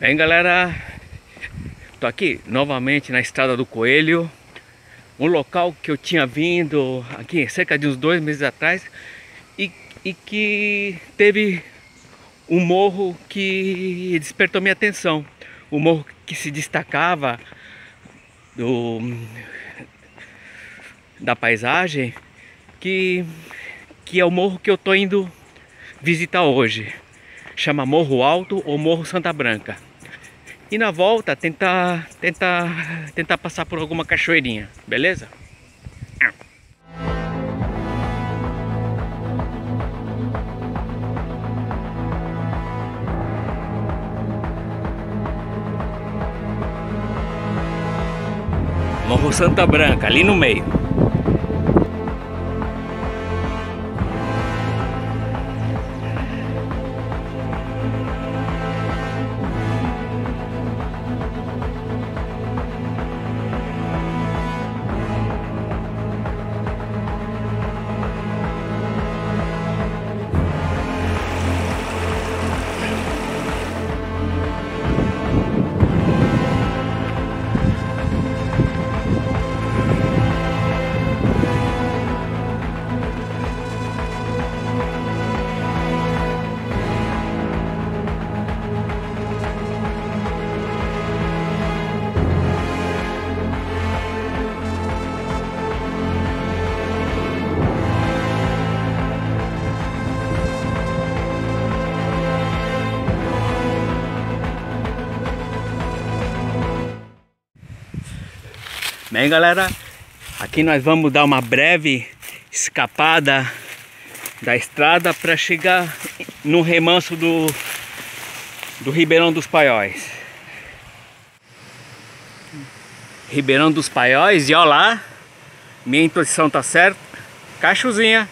Bem galera, tô aqui novamente na Estrada do Coelho Um local que eu tinha vindo aqui cerca de uns dois meses atrás E, e que teve um morro que despertou minha atenção O um morro que se destacava do, da paisagem que, que é o morro que eu tô indo visitar hoje. Chama Morro Alto ou Morro Santa Branca e na volta tentar, tentar, tentar passar por alguma cachoeirinha, beleza? Morro Santa Branca, ali no meio. Bem galera, aqui nós vamos dar uma breve escapada da estrada para chegar no remanso do, do Ribeirão dos Paióis. Ribeirão dos Paióis e olha lá, minha intuição tá certa, cachozinha.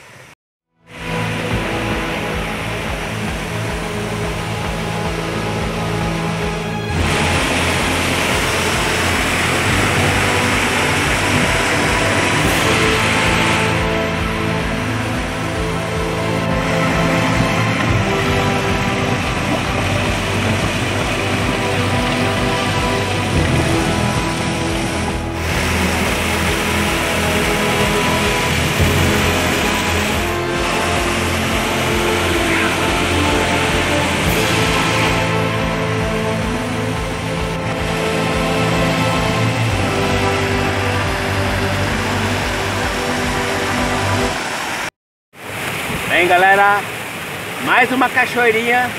Mais uma cachoeirinha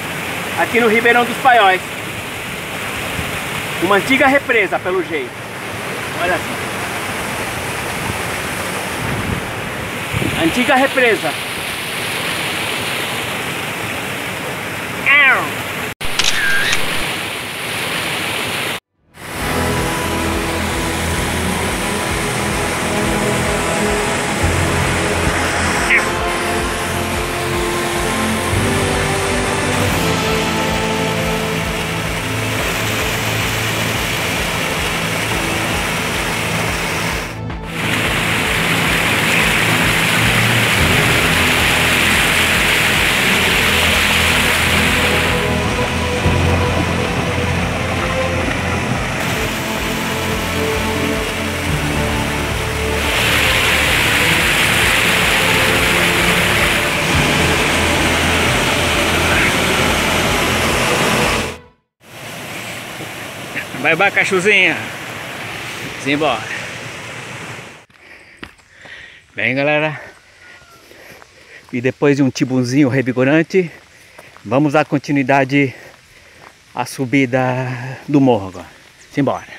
aqui no Ribeirão dos Paióis. Uma antiga represa pelo jeito. Olha só. Antiga represa. Vai, vai, cachuzinha. Simbora. Bem, galera. E depois de um tibunzinho revigorante, vamos dar continuidade à subida do morro agora. Simbora.